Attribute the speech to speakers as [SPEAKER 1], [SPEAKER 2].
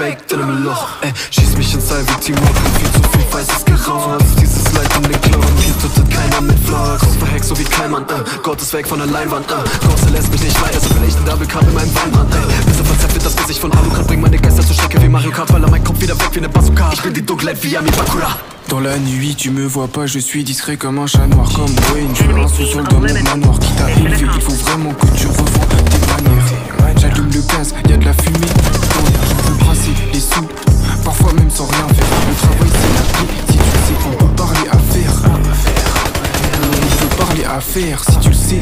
[SPEAKER 1] verfaked in einem Loch Ey, schieß mich ins All wie Timo Viel zu viel weißes Gerauch hat's dieses Leid in den Klauen Hier tötet keiner mit Vlogs Kopf verhackt so wie Keimann, äh. Gott ist weg von der Leinwand, äh. Große lässt mich nicht weiter So bin ich ein Double Cup in meinem Weinbrand, ey Bisschen verzerrt wird das Gesicht von Alucard Bring meine Geister zur Strecke wie Mario Kart Weil mein Kopf wieder weg wie ne Bazooka Ich bin die Dunkelheit wie Ami Bakura
[SPEAKER 2] Dans la nuit, tu me vois pas, je suis discret comme un chat noir, comme Wayne. Je veux un sous-sol dans mon manoir qui t'a élevé. Il faut vraiment que tu revois tes manières. J'allume le gaz, y a de la fumée. Je veux brasser les sous, parfois même sans rien faire. Le travail c'est la vie, si tu sais, on peut parler à faire. On peut parler à faire, si tu le sais.